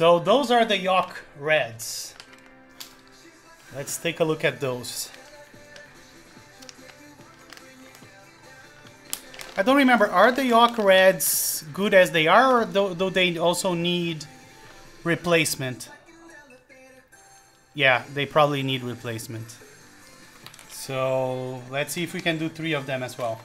So those are the YOK Reds. Let's take a look at those. I don't remember, are the YOK Reds good as they are, or do, do they also need replacement? Yeah, they probably need replacement. So let's see if we can do three of them as well.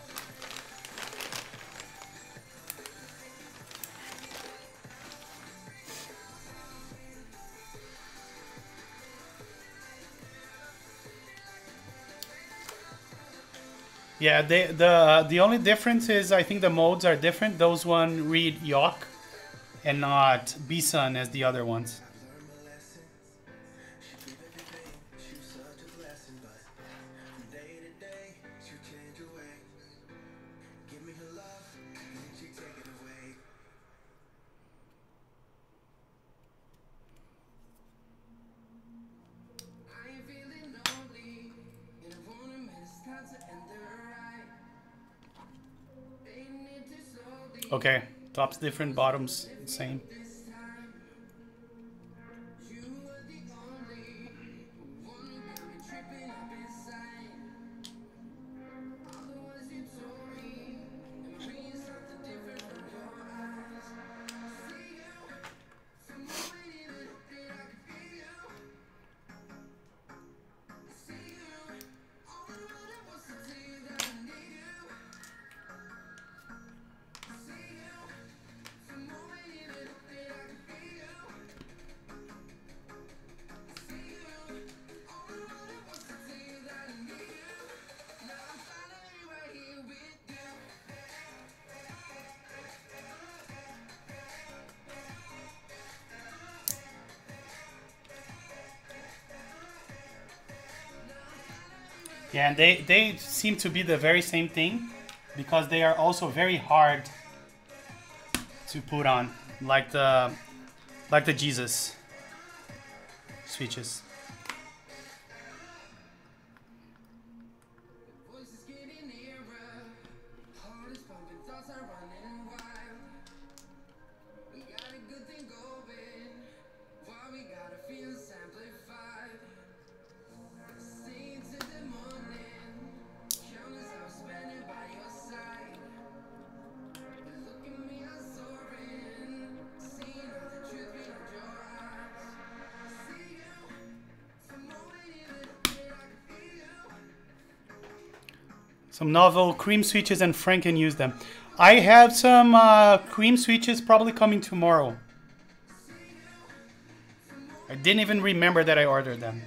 Yeah, they, the the only difference is I think the modes are different. Those one read YOK and not Bison as the other ones. Okay, tops different, bottoms same. Yeah, and they, they seem to be the very same thing because they are also very hard to put on, like the like the Jesus switches. Some novel cream switches and Frank can use them. I have some uh, cream switches probably coming tomorrow. I didn't even remember that I ordered them.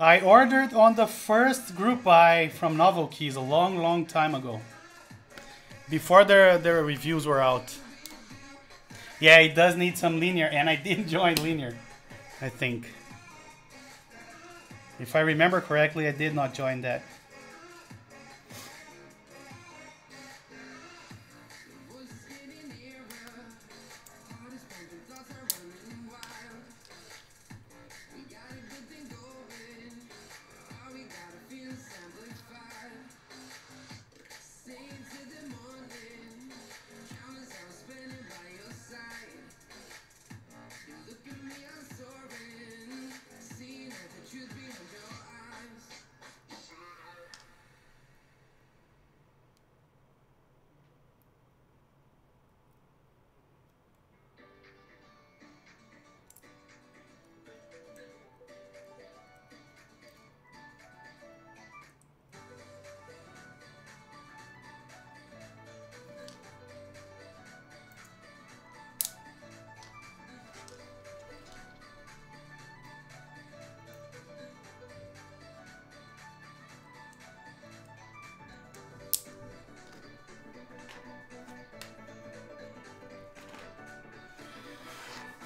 I ordered on the first group buy from NovelKeys a long, long time ago. Before their, their reviews were out. Yeah, it does need some linear, and I did join linear, I think. If I remember correctly, I did not join that.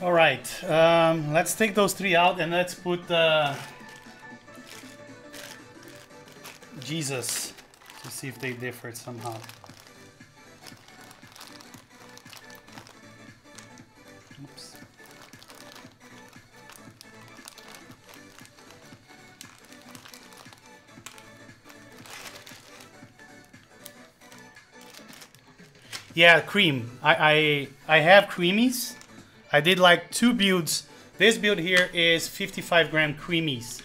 All right, um, let's take those three out and let's put uh, Jesus to see if they differ somehow. Oops. Yeah, cream. I, I I have creamies I did like two builds. This build here is 55 gram creamies.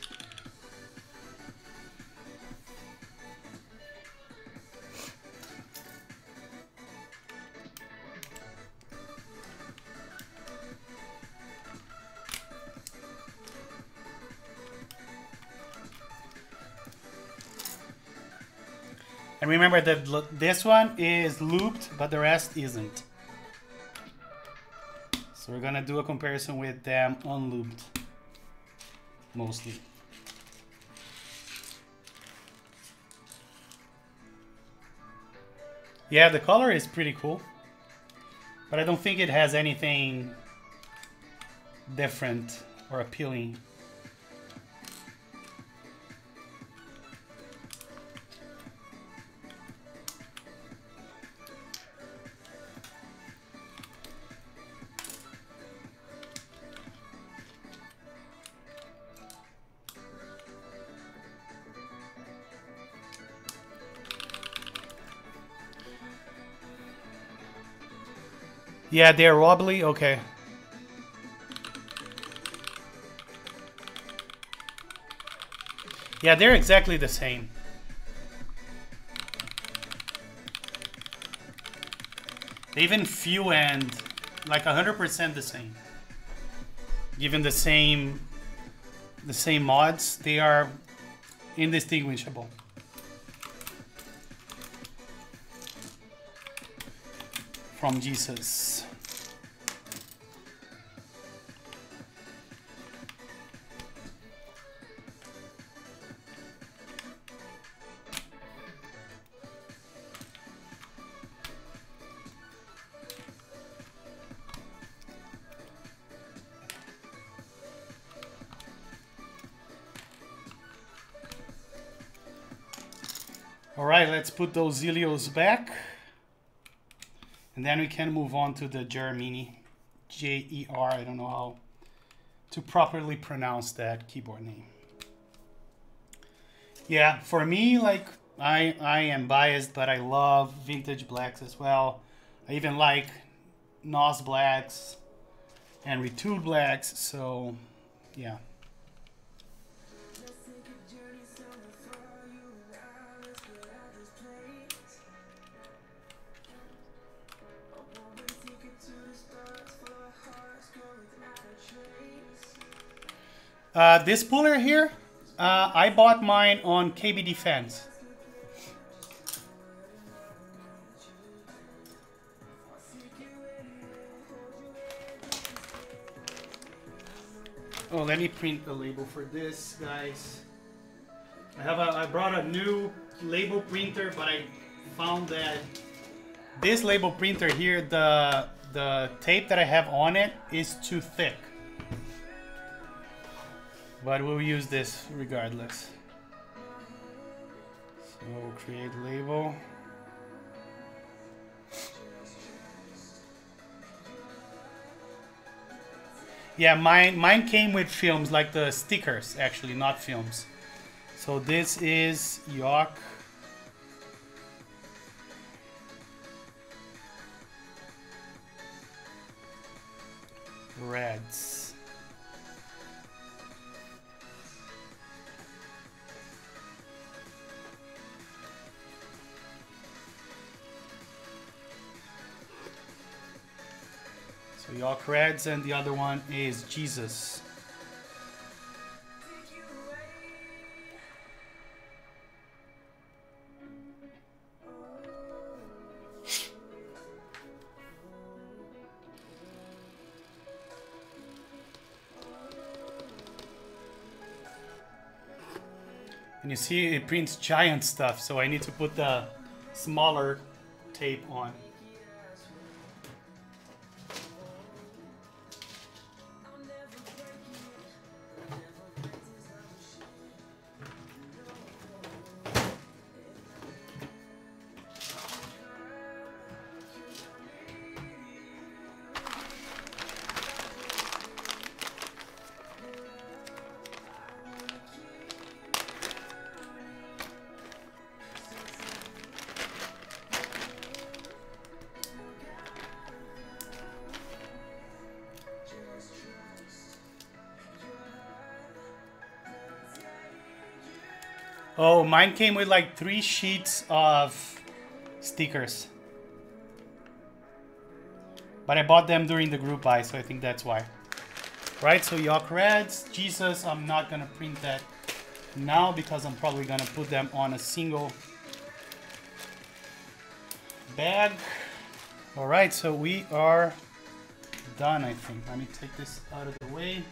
And remember that this one is looped, but the rest isn't. So we're gonna do a comparison with them unlooped, mostly. Yeah, the color is pretty cool, but I don't think it has anything different or appealing. Yeah, they're wobbly. Okay. Yeah, they're exactly the same. They even feel and like 100% the same. Given the same the same mods, they are indistinguishable. From Jesus. All right, let's put those Zealios back. And then we can move on to the Germini. J-E-R, I don't know how to properly pronounce that keyboard name. Yeah, for me, like, I, I am biased, but I love vintage blacks as well. I even like NOS blacks and retooled blacks, so yeah. Uh, this puller here, uh, I bought mine on KBDfans. Oh, let me print the label for this, guys. I have a, I brought a new label printer, but I found that this label printer here, the the tape that I have on it is too thick. But we'll use this regardless. So create label. Yeah, mine mine came with films, like the stickers actually, not films. So this is YOK. Reds. So YOK Reds and the other one is Jesus. And you see it prints giant stuff, so I need to put the smaller tape on. Oh, mine came with like three sheets of stickers. But I bought them during the group buy, so I think that's why. Right, so YOK Reds, Jesus, I'm not gonna print that now because I'm probably gonna put them on a single bag. All right, so we are done, I think. Let me take this out of the way.